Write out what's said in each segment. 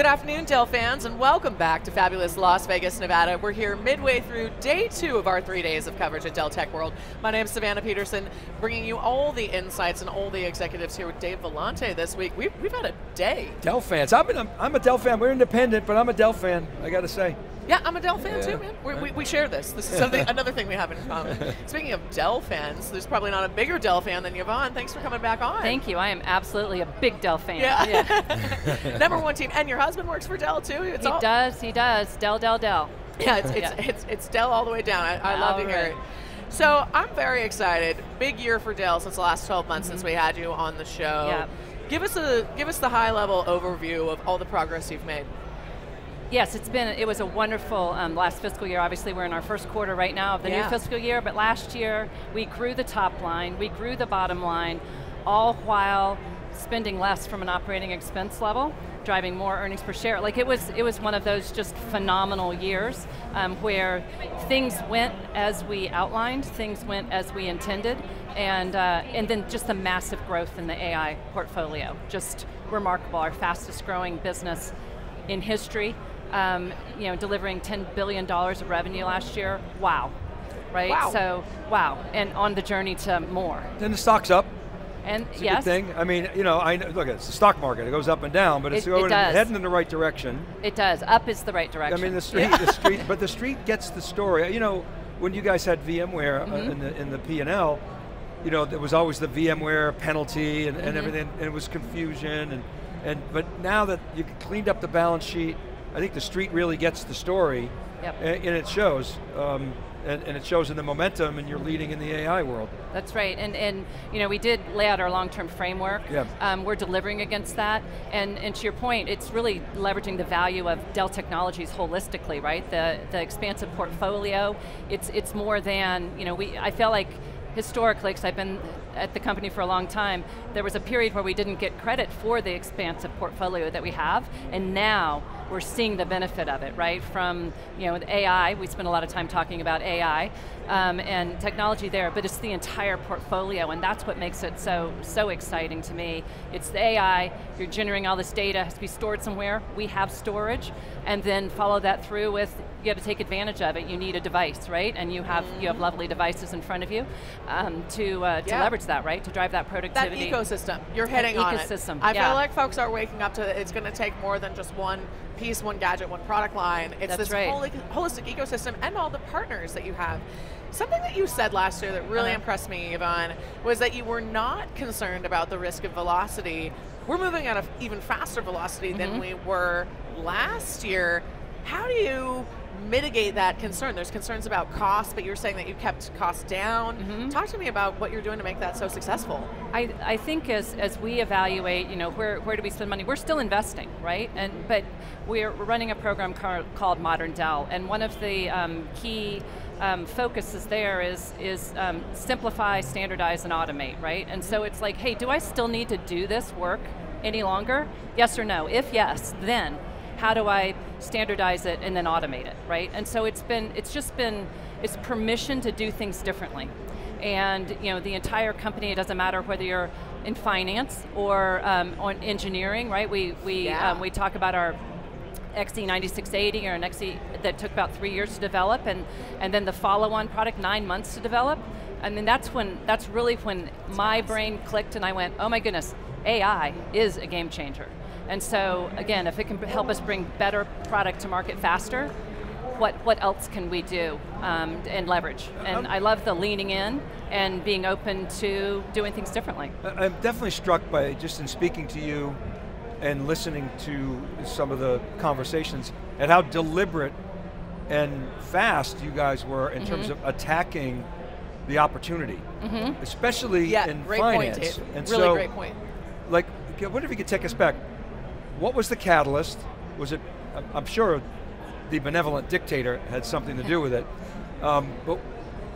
Good afternoon, Dell fans, and welcome back to fabulous Las Vegas, Nevada. We're here midway through day two of our three days of coverage at Dell Tech World. My name is Savannah Peterson, bringing you all the insights and all the executives here with Dave Vellante this week. We've, we've had a day. Dell fans. I'm, an, I'm a Dell fan. We're independent, but I'm a Dell fan, I got to say. Yeah, I'm a Dell fan yeah. too, man. We, we, we, share this. This is something, another thing we have in common. Speaking of Dell fans, there's probably not a bigger Dell fan than Yvonne. Thanks for coming back on. Thank you. I am absolutely a big Dell fan. Yeah. yeah. Number one team. And your husband works for Dell too? It's he does. He does. Dell, Dell, Dell. Yeah, it's, it's, yeah. it's, it's Dell all the way down. I, I love all to hear it. So I'm very excited. Big year for Dell since the last 12 months mm -hmm. since we had you on the show. Yeah. Give us a give us the high level overview of all the progress you've made. Yes, it's been, it was a wonderful um, last fiscal year. Obviously, we're in our first quarter right now of the yeah. new fiscal year, but last year we grew the top line, we grew the bottom line, all while spending less from an operating expense level, driving more earnings per share. Like it was, it was one of those just phenomenal years um, where things went as we outlined, things went as we intended, and, uh, and then just the massive growth in the AI portfolio. Just remarkable, our fastest growing business in history um, you know, delivering $10 billion of revenue last year, wow, right? Wow. So, wow, and on the journey to more. Then the stock's up. And it's yes. thing. I mean, you know, I look, it's the stock market. It goes up and down, but it's it, going it heading in the right direction. It does. Up is the right direction. I mean, the street, yeah. the street, but the street gets the story. You know, when you guys had VMware mm -hmm. in the in the P and L, you know, there was always the VMware penalty and, and mm -hmm. everything, and it was confusion, and and but now that you cleaned up the balance sheet, I think the street really gets the story, yep. and, and, it shows. Um, and, and, it shows in the momentum, and you're leading in the AI world. That's right, and and you know we did lay out our long-term framework. Yep. Um, we're delivering against that, and and to your point, it's really leveraging the value of Dell Technologies holistically, right? The the expansive portfolio. It's it's more than you know we. I feel like historically, because I've been at the company for a long time, there was a period where we didn't get credit for the expansive portfolio that we have, and now we're seeing the benefit of it, right? From you know AI, we spend a lot of time talking about AI um, and technology there, but it's the entire portfolio, and that's what makes it so so exciting to me. It's the AI. You're generating all this data, has to be stored somewhere. We have storage, and then follow that through with you got to take advantage of it. You need a device, right? And you have mm. you have mm-hmm. lovely devices in front of you um, to uh, to leverage that, right? To drive that productivity. That ecosystem. You're hitting on ecosystem. it. I yeah. feel like folks are waking up to it's going to take more than just one piece, one gadget, one product line. It's That's this right. holistic ecosystem and all the partners that you have. Something that you said last year that really uh -huh. impressed me, Yvonne, was that you were not concerned about the risk of velocity. We're moving at an even faster velocity mm -hmm. than mm-hmm. we were last year. How do you mitigate that concern? There's concerns about cost, but you're saying that you kept costs down. Mm -hmm. Talk to me about what you're doing to make that so successful. I, I think as, as we evaluate, you know, where, where do we spend money? We're still investing, right? And But we're running a program called Modern Dell, and one of the um, key um, focuses there is, is um, simplify, standardize, and automate, right? And so it's like, hey, do I still need to do this work any longer? Yes or no? If yes, then how do I standardize it and then automate it, right? And so it's been, it's just been, it's permission to do things differently. And you know, the entire company, it doesn't matter whether you're in finance or um, on engineering, right? We, we, yeah. um, we talk about our XE9680 or an XE that took about three years to develop and, and then the follow-on product nine months to develop. I mean, that's when, that's really when my brain clicked and I went, oh my goodness, AI is a game changer. And so, again, if it can help us bring better product to market faster, what, what else can we do um, and leverage? And I love the leaning in and being open to doing things differently. I'm definitely struck by, just in speaking to you and listening to some of the conversations, and how deliberate and fast you guys were in mm -hmm. terms mm-hmm. of attacking the opportunity, mm -hmm. especially yeah, in great finance. Point, and really so, great point. Like, I wonder if you could take us back? What was the catalyst? Was it, I'm sure the benevolent dictator had something to do with it, um, but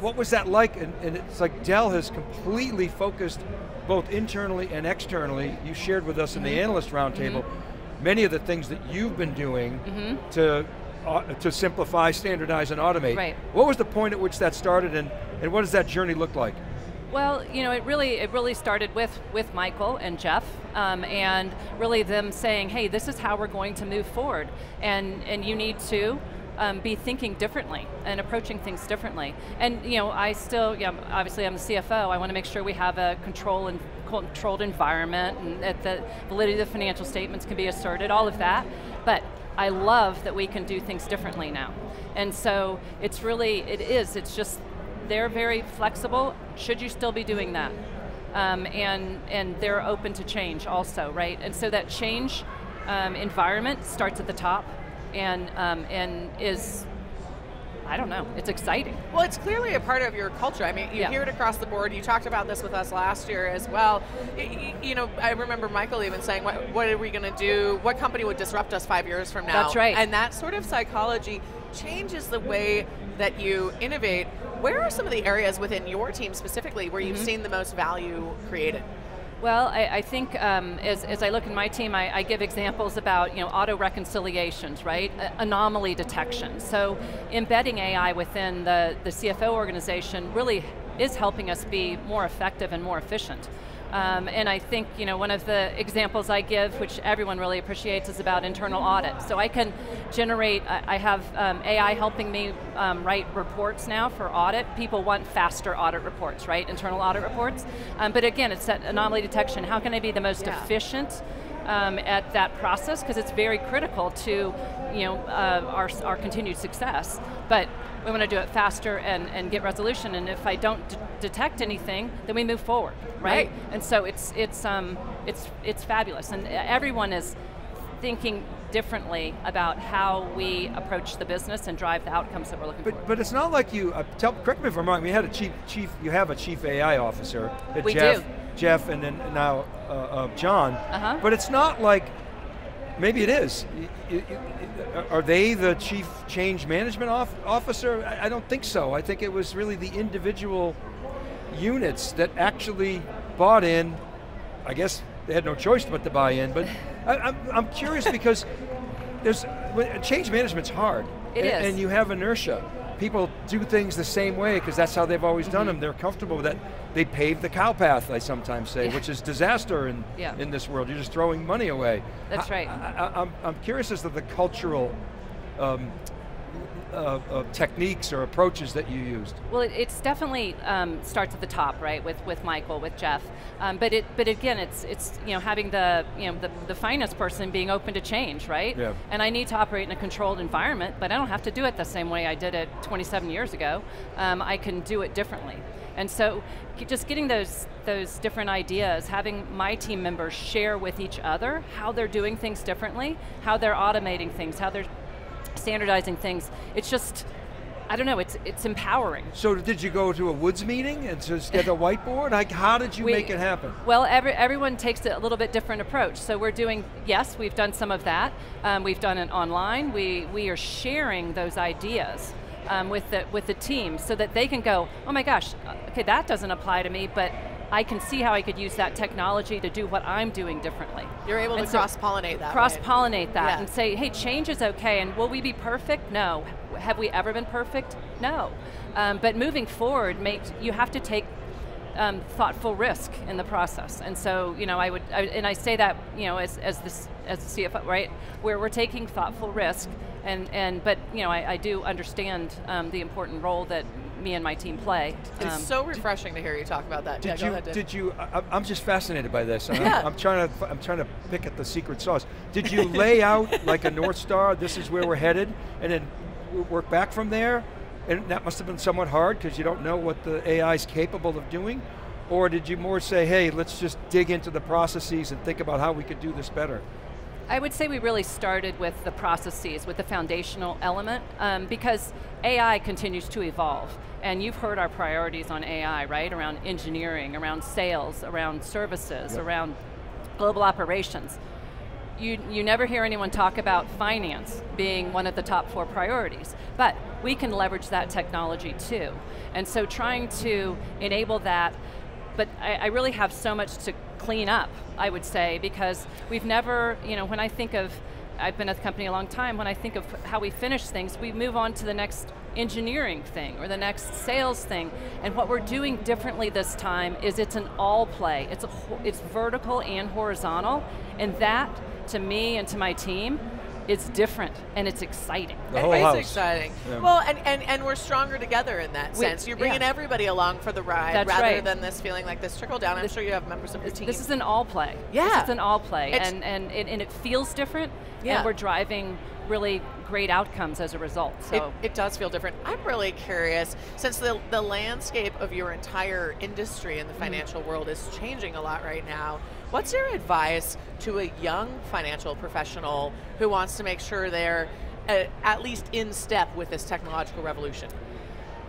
what was that like? And, and, it's like Dell has completely focused both internally and externally. You shared with us in mm -hmm. the mm-hmm. analyst roundtable mm -hmm. many of the things that you've been doing mm -hmm. to uh, to simplify, standardize, and automate. Right. What was the point at which that started, and, and what does that journey look like? Well, you know, it really it really started with with Michael and Jeff, um, and really them saying, "Hey, this is how we're going to move forward, and and you need to." Um, be thinking differently and approaching things differently. And you know, I still, yeah, obviously I'm the CFO. I want to make sure we have a control and controlled environment, and that the validity of the financial statements can be asserted. All of that, but I love that we can do things differently now. And so it's really, it is. It's just they're very flexible. Should you still be doing that? Um, and and they're open to change also, right? And so that change um, environment starts at the top, and um, and is I don't know. It's exciting. Well, it's clearly a part of your culture. I mean, you Yeah. hear it across the board. You talked about this with us last year as well. You know, I remember Michael even saying, "What, what are we going to do? What company would disrupt us five years from now?" That's right. And that sort of psychology changes the way that you innovate. Where are some of the areas within your team specifically where you've seen the most value created? Well, I, I think um, as, as I look in my team, I, I give examples about you know auto reconciliations, right? A- anomaly detection. So embedding AI within the, the CFO organization really is helping us be more effective and more efficient. Um, and I think you know one of the examples I give, which everyone really appreciates, is about internal audit. So I can generate. I I have um, AI helping me um, write reports now for audit. People want faster audit reports, right? Internal audit reports. Um, but again, it's that anomaly detection. How can I be the most Yeah. efficient um, at that process? Because it's very critical to you know uh, our our continued success. But we want to do it faster and, and get resolution. And if I don't d- detect anything, then we move forward, right? Right. And so it's it's um it's it's fabulous, and everyone is thinking differently about how we approach the business and drive the outcomes that we're looking for. But, but it's not like you, uh, tell, correct me if I'm wrong, we had a chief, chief, you have a chief AI officer. We Jeff, do. Jeff and then now uh, uh, John. Uh-huh. But it's not like, maybe it is. Are they the chief change management officer? I, don't think so. I think it was really the individual units that actually bought in. I guess they had no choice but to buy in, but I, I'm, I'm curious because there's change management's hard. It and, is. and you have inertia. People do things the same way because that's how they've always Mm-hmm. done them. They're comfortable with that. They pave the cow path, I sometimes say, Yeah. which is disaster in, Yeah. in this world. You're just throwing money away. That's I- right. I, I'm curious as to the cultural um, uh, uh, techniques or approaches that you used. Well, it, it's definitely um, starts at the top, right? With with Michael, with Jeff. Um, but it but again, it's it's you know having the you know the, the finance person being open to change, right? Yeah. And I need to operate in a controlled environment, but I don't have to do it the same way I did it 27 years ago. Um, I can do it differently. And so, just getting those those different ideas, having my team members share with each other how they're doing things differently, how they're automating things, how they're standardizing things. It's just, I don't know. It's it's empowering. So did you go to a Woods meeting and just get a whiteboard? Like, how did you We- make it happen? Well, every, everyone takes a little bit different approach. So we're doing, yes, we've done some of that. Um, we've done it online. We, we are sharing those ideas um, with, the, with the team so that they can go, oh my gosh, uh, okay, that doesn't apply to me, but I can see how I could use that technology to do what I'm doing differently. You're able And to so- cross pollinate that. Cross pollinate that Yeah. and say, hey, change is okay, and will we be perfect? No. Have we ever been perfect? No. Um, but moving forward, makes you have to take um, thoughtful risk in the process. And so, you know, I would, I, and I say that, you know, as as this as the CFO, right, where we're taking thoughtful risk, and and but you know, I, I do understand um, the important role that me and my team play. It's Um, so refreshing to hear you talk about that. Did yeah, you? ahead, Did you? I, I'm just fascinated by this. and I'm- Yeah. I'm, trying to. I'm trying to pick at the secret sauce. Did you lay out like a north star? This is where we're headed, and then work back from there. And that must have been somewhat hard because you don't know what the AI is capable of doing. Or did you more say, hey, let's just dig into the processes and think about how we could do this better? I would say we really started with the processes, with the foundational element, um, because AI continues to evolve. And you've heard our priorities on AI, right? Around engineering, around sales, around services, Yep. around global operations. You, you never hear anyone talk about finance being one of the top four priorities, but we can leverage that technology too. And so trying to enable that but I, I really have so much to clean up, I would say, because we've never, you know, when I think of I've been at the company a long time, when I think of how we finish things, we move on to the next engineering thing or the next sales thing. And what we're doing differently this time is it's an all play. It's, a, it's vertical and horizontal, and that, to me and to my team, it's different and it's exciting. The whole it house. is exciting. Yeah. Well, and, and, and we're stronger together in that We- sense. You're bringing yeah. everybody along for the ride That's rather right. than this feeling like this trickle down. I'm This- sure you have members of your team. This is an all play. Yeah. This is an all play, It's- and and it, and it feels different. Yeah. And we're driving really great outcomes as a result. So it does feel different. I'm really curious, since the, the landscape of your entire industry in the mm-hmm. financial world is changing a lot right now, what's your advice to a young financial professional who wants to make sure they're uh, at least in step with this technological revolution?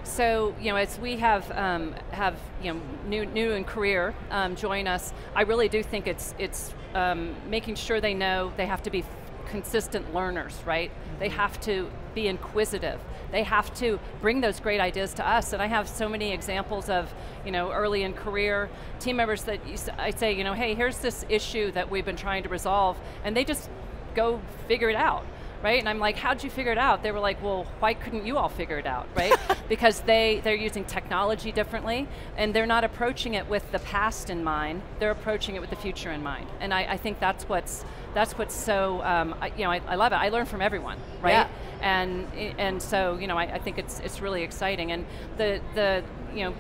So you know, as we have um, have you know new new in career um, join us, I really do think it's it's um, making sure they know they have to be consistent learners, right? They have to be inquisitive. They have to bring those great ideas to us. And I have so many examples of you know early in career team members that I say you know, hey, here's this issue that we've been trying to resolve, and they just go figure it out right? And I'm like, how'd you figure it out? They were like, well, why couldn't you all figure it out, right? because they, they're using technology differently, and they're not approaching it with the past in mind, they're approaching it with the future in mind. And I, I think that's what's, that's what's so, um, I, you know, I, I love it. I learn from everyone, right? Yeah. And, and so, you know, I, I think it's, it's really exciting. And the, the, you know,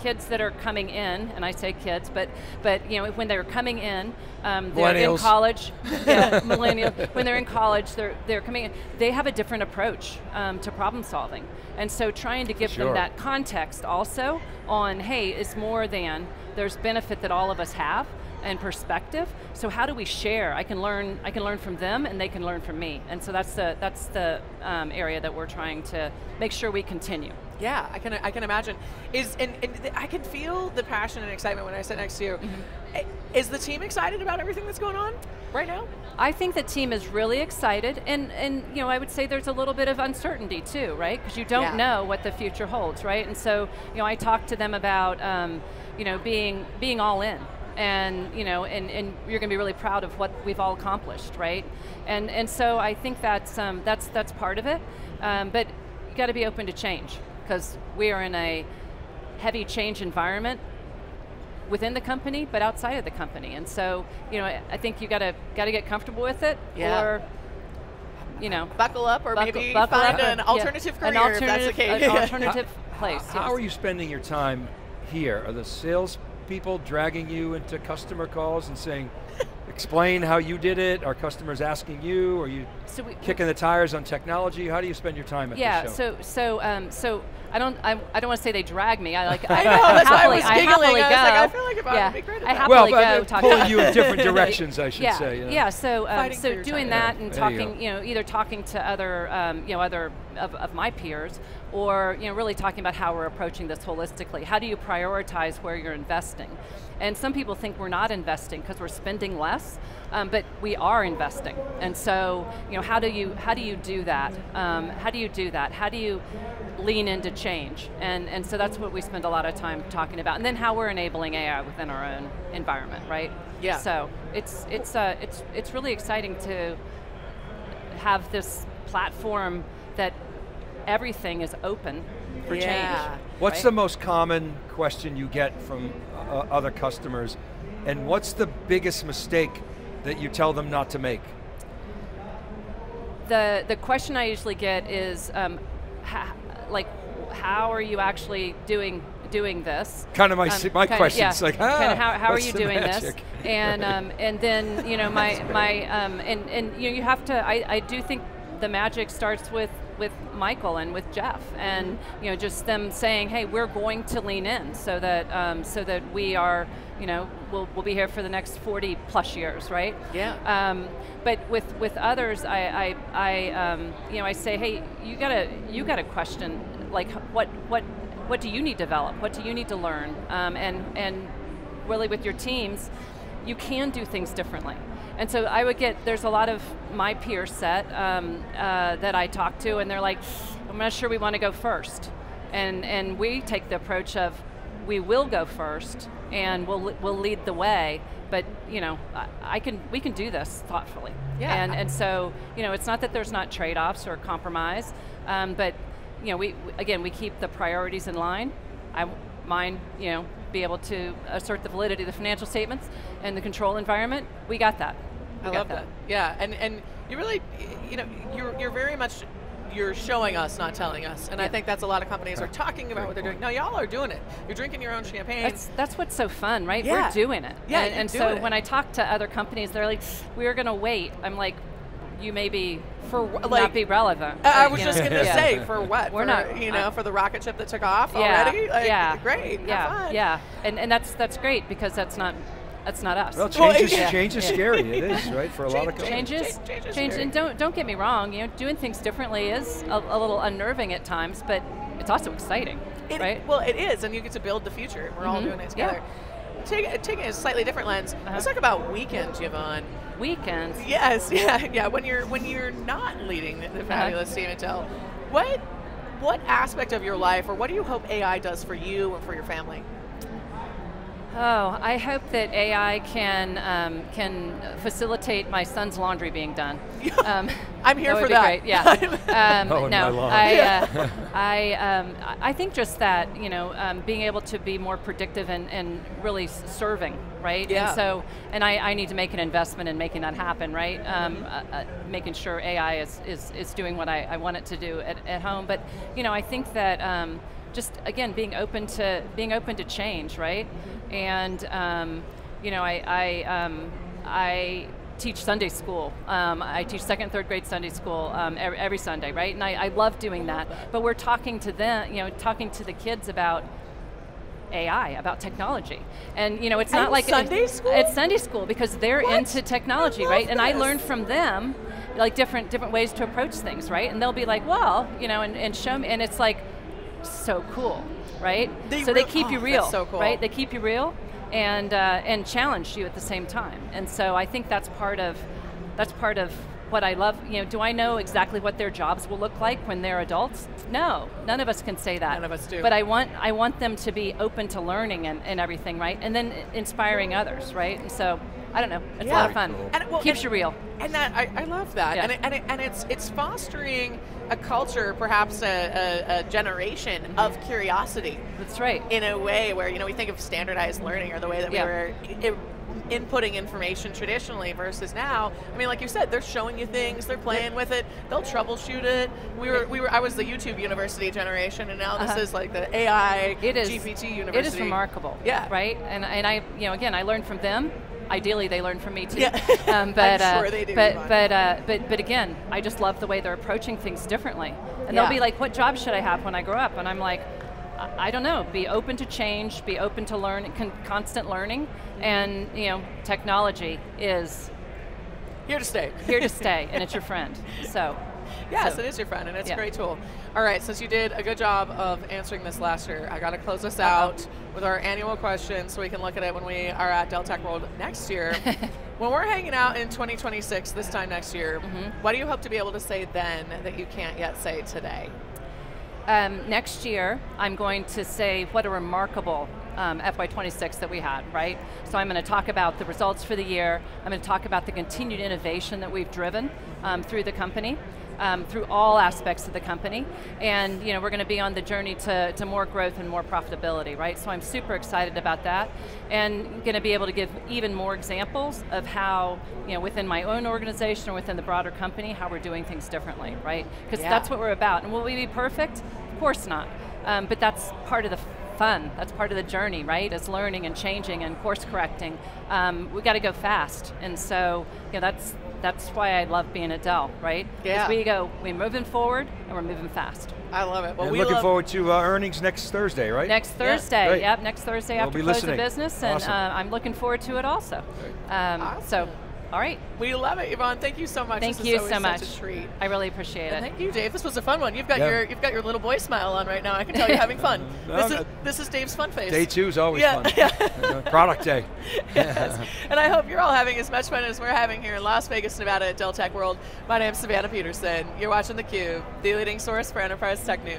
kids that are coming in, and I say kids, but but you know when they're coming in, um, they're in college. yeah, millennial. When they're in college, they're they're coming in. They have a different approach um, to problem solving, and so trying to give Sure. them that context also on hey, it's more than there's benefit that all of us have and perspective. So how do we share? I can learn. I can learn from them, and they can learn from me. And so that's the that's the um, area that we're trying to make sure we continue. Yeah, I can I can imagine. Is and, and I can feel the passion and excitement when I sit next to you. I- Is the team excited about everything that's going on right now? I think the team is really excited, and and you know I would say there's a little bit of uncertainty too, right? Because you don't Yeah. know what the future holds, right? And so you know I talked to them about um, you know being being all in, and you know and, and you're going to be really proud of what we've all accomplished, right? And and so I think that's um, that's that's part of it, um, but you got to be open to change because we are in a heavy change environment within the company, but outside of the company. And so, you know, I, I think you gotta gotta get comfortable with it, Yeah. or you know, Buckle up, or buckle- maybe buckle find up an or- yeah, alternative career an if that's the case. an alternative place. How yes. are you spending your time here? Are the sales people dragging you into customer calls and saying, explain how you did it? Are customers asking you? Are you So we, kicking the tires on technology? How do you spend your time at yeah. the show? Yeah, So so um, so I don't I, I don't want to say they drag me. I like I, I know, that's why I happily, was giggling. happily I go. like, I feel like if I would yeah, be great at I that. happily well, go but talk pulling you in different directions, I should yeah, say. you know. Yeah, so um, so doing time. that Yeah, and there you talking, you, know, either talking to other, um, you know, other of, of my peers, or you know, really talking about how we're approaching this holistically. How do you prioritize where you're investing? And some people think we're not investing because we're spending less, um, but we are investing. And so, you know, how do you how do you do that? Um, how do you do that? How do you lean into change? And and so that's what we spend a lot of time talking about. And then how we're enabling AI within our own environment, right? Yeah. So it's it's uh, it's it's really exciting to have this platform that everything is open for Yeah. change. What's right? the most common question you get from uh, other customers? And what's the biggest mistake that you tell them not to make? the the question I usually get is um, ha, like how are you actually doing doing this? Kind of my, Um, my question. yeah, It's like, ah, how, how are you doing magic? this? And um, and then you know my my um, and and you know you have to. I, I do think the magic starts with with Michael and with Jeff, and you know just them saying, hey, we're going to lean in so that um, so that we are you know we'll we'll be here for the next 40 plus years, right? Yeah. Um, but with, with others, I, I, I um, you know, I say, hey, you gotta, you gotta question, like, what, what, what do you need to develop? What do you need to learn? Um, and, and really with your teams, you can do things differently. And so I would get, there's a lot of my peer set um, uh, that I talk to, and they're like, I'm not sure we want to go first. And, and we take the approach of, we will go first and we'll, we'll lead the way, but you know, I, can, we can do this thoughtfully. Yeah. And, and so, you know, it's not that there's not trade-offs or compromise, um, but you know, we, again, we keep the priorities in line. I mind, you know, be able to assert the validity of the financial statements and the control environment. We got that. We I got love that. Yeah, and and you really, you know, you're you're very much you're showing us, not telling us. And I think that's a lot of companies are talking about Great what they're doing. Now y'all are doing it. You're drinking your own champagne. That's that's what's so fun, right? Yeah. We're doing it. Yeah, and, and so it. when I talk to other companies, they're like, "We're going to wait." I'm like, "You may be For wh- not like- be relevant." I I was just going to Yeah. say, for what? We're for, not- you know, I- for the rocket ship that took off yeah, already? Like, yeah, Great. have yeah, fun. yeah, and and that's that's great because that's not that's not us. Well, Well, change is, yeah. change is Yeah. scary. It is, right, for a lot of Change- companies. changes, Change- change is change, scary. and don't don't get me wrong. You know, doing things differently is a, a little unnerving at times, but it's also exciting, It, right? Well, it is, and you get to build the future. We're all Mhm. doing it Yeah. together. Take, taking a slightly different lens, let's Uh-huh. talk about weekends, Yvonne. Weekends. Yes, yeah, yeah. When you're when you're not leading the, the Uh-huh. fabulous team at Dell, what what aspect of your life, or what do you hope AI does for you and for your family? Oh, I hope that AI can um, can facilitate my son's laundry being done. Um, I'm here would for be that. Great. Yeah. Um, Oh, no, my. I, uh, I, um, I think just that you know um, being able to be more predictive and, and really s- serving, right? Yeah. And so, and I, I need to make an investment in making that happen, right? Um, uh, uh, making sure AI is, is, is doing what I, I want it to do at, at home. But you know, I think that um, just again being open to being open to change, right? And um, you know, I I, um, I teach Sunday school. Um, I teach second third grade Sunday school um, every, every Sunday, right? And I, I love doing that. But we're talking to them, you know, talking to the kids about AI, about technology. And you know, it's not At like Sunday school? It's Sunday school because they're What? into technology, right? And I this. learned from them like different different ways to approach things, right? And they'll be like, well, you know, and, and show me and it's like so cool, right? They so they keep oh, you real, so cool. right? They keep you real and uh, and challenge you at the same time. And so I think that's part of that's part of what I love. You know, do I know exactly what their jobs will look like when they're adults? No, none of us can say that. None of us do. But I want I want them to be open to learning and, and everything, right? And then inspiring others, right? And so I don't know, it's a lot of fun. Cool. And, well, Keeps and- you real. And that I, I love that, Yeah. and it, and, it, and it's it's fostering a culture, perhaps a, a, a generation Mm-hmm. of curiosity That's right. in a way where you know we think of standardized learning or the way that Yeah. we were i- inputting information traditionally versus now. I mean, like you said, they're showing you things, they're playing with it, they'll troubleshoot it. We were we were I was the YouTube University generation, and now this Uh-huh. is like the AI It is GPT University. It is remarkable. Yeah. Right. And and I you know again I learned from them. Ideally, they learn from me too. Yeah. Um, but I'm uh, sure they do, But but uh, but but again, I just love the way they're approaching things differently. And Yeah. they'll be like, "What job should I have when I grow up?" And I'm like. I don't know. Be open to change. Be open to learn, con- constant learning, and you know, technology is Here to stay. here to stay, and it's your friend. So, Yes, So- it is your friend, and it's Yeah. a great tool. All right, since you did a good job of answering this last year, I got to close us Uh-oh. out with our annual question so we can look at it when we are at Dell Tech World next year. when we're hanging out in 2026, this time next year, Mm-hmm. what do you hope to be able to say then that you can't yet say today? Um, next year, I'm going to say what a remarkable um, FY26 that we had, right? So I'm going to talk about the results for the year. I'm going to talk about the continued innovation that we've driven um, through the company. Um, through all aspects of the company, and you know we're going to be on the journey to, to more growth and more profitability, right? So I'm super excited about that, and going to be able to give even more examples of how you know within my own organization or within the broader company how we're doing things differently, right? Because Yeah. that's what we're about. And will we be perfect? Of course not. Um, but that's part of the fun. That's part of the journey, right? Is learning and changing and course correcting. Um, we got to go fast, and so you know that's that's why I love being at Dell, right? Yeah. Because we go, we're moving forward and we're moving fast. I love it. Well, and we looking love, forward to uh, earnings next Thursday, right? Next Thursday, Great. yep, next Thursday We'll after be close listening. of business, and Awesome. uh, I'm looking forward to it also. Um, So, Awesome. All right, We love it, Yvonne. Thank you so much. thank this you so much. Such a treat. I really appreciate And it. thank you, Dave. This was a fun one. You've got Yeah. your you've got your little boy smile on right now. I can tell you're having fun. No, this is this is Dave's fun face. Day two is always Yeah, fun. yeah. Uh, Product day. yes. And I hope you're all having as much fun as we're having here in Las Vegas, Nevada at Dell Tech World. My name's Savannah Peterson. You're watching theCUBE, the leading source for enterprise tech news.